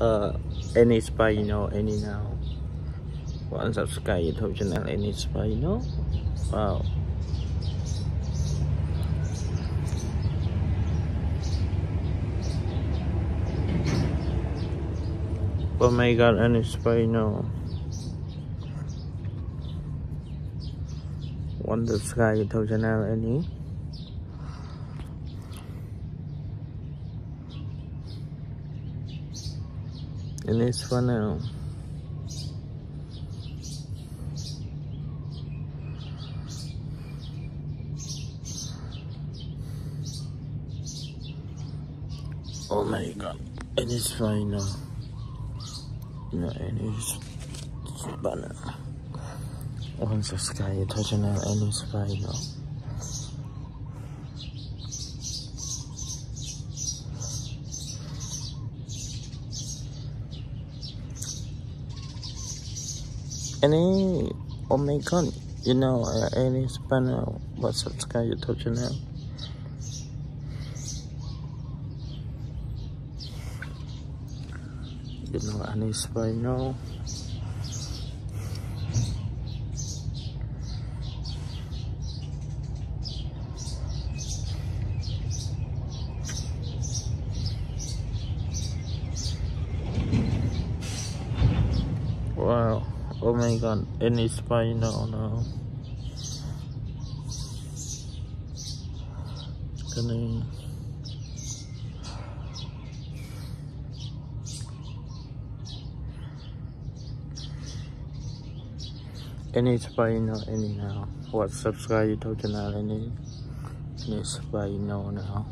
uh any spy you know any now. One subscribe youtube channel any spy you know. Wow. Oh my god any spy you know. One subscribe youtube channel any and it's fun now. Oh my god, it is fine now. No, it is now. Once the sky is touching now, any god you know any panel what subscribe youtube channel you know any know wow oh my god any spy no no any any spy no any now what subscribe youtube channel any any spy no now